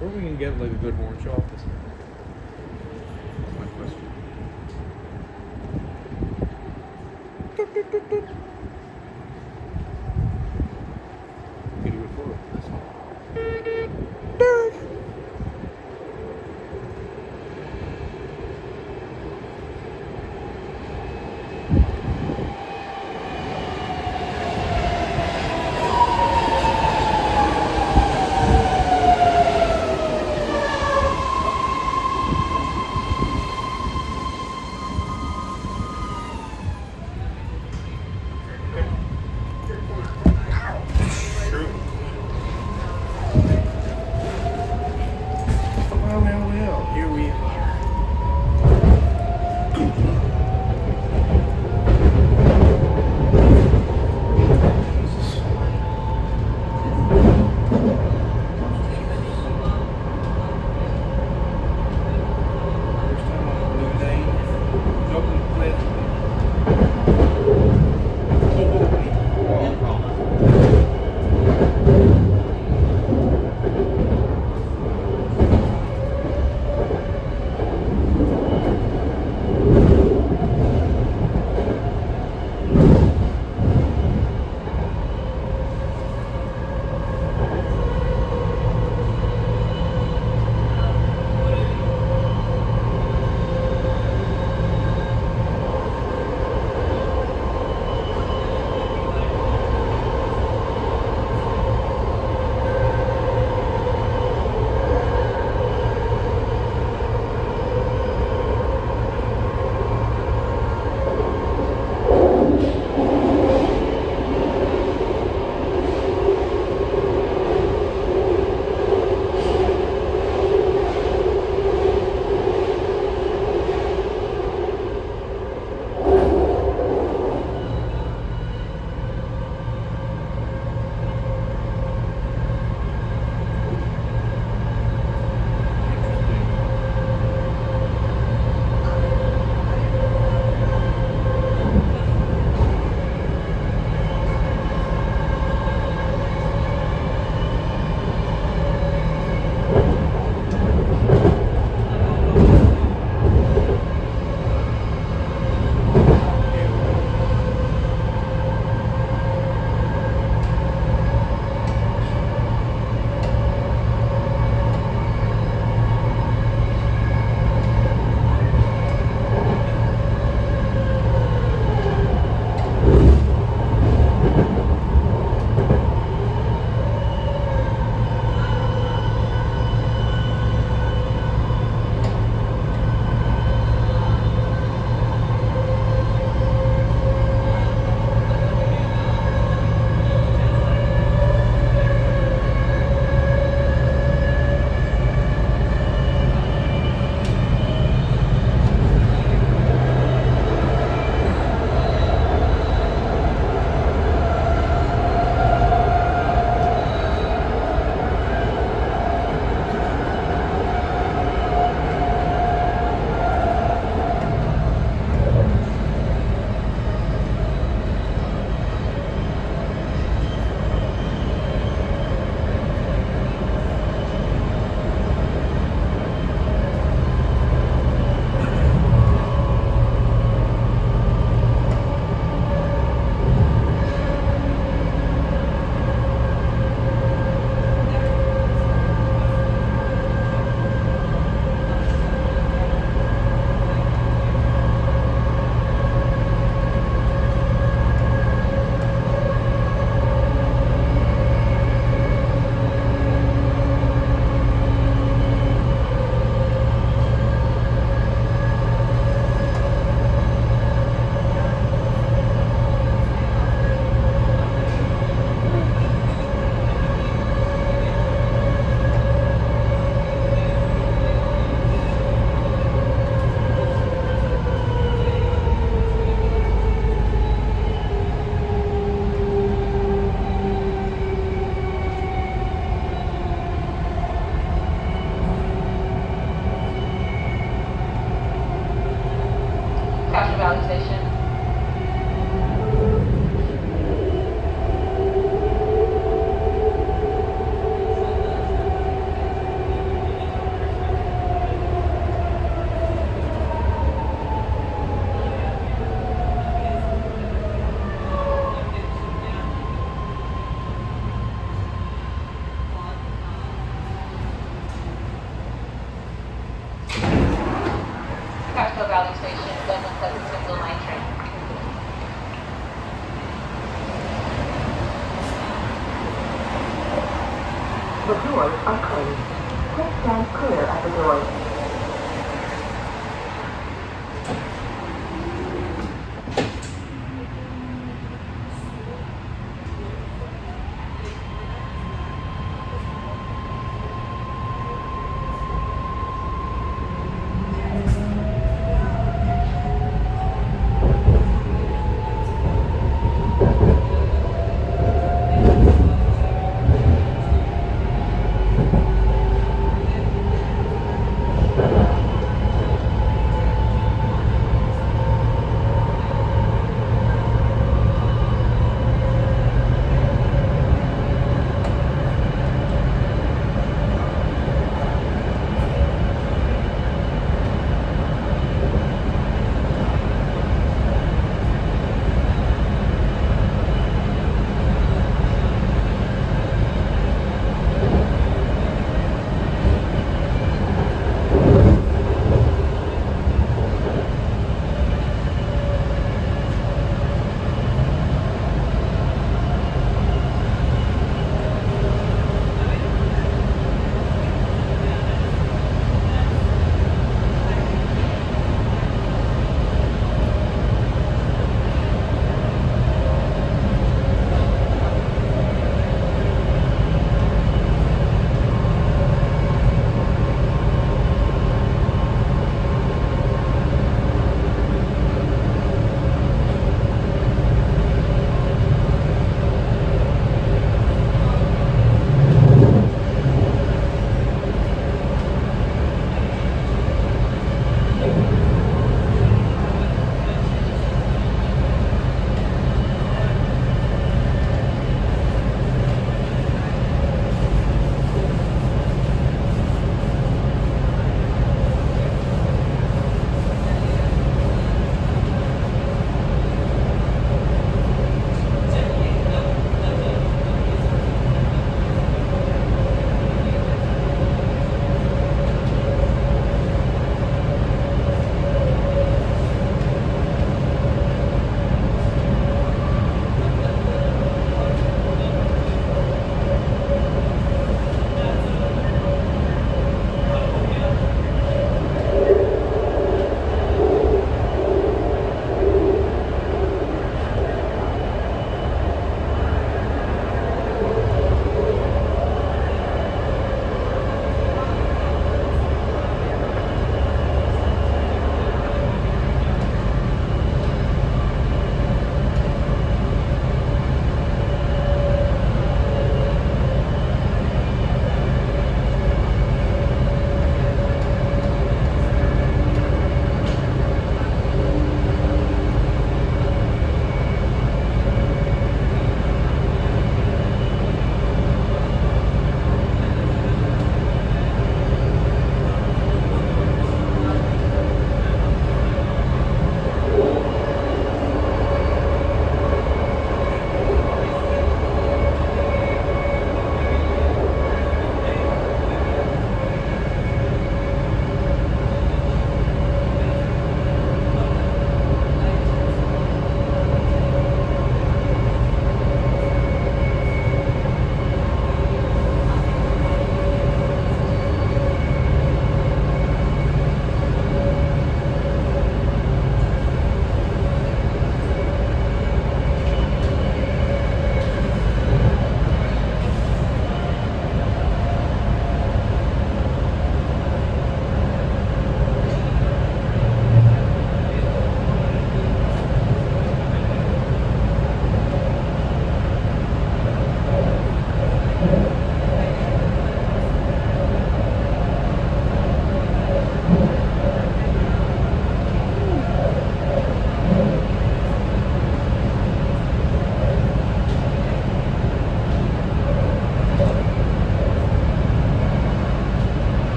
Where we can get like a good warrant show office? That's my question.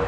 The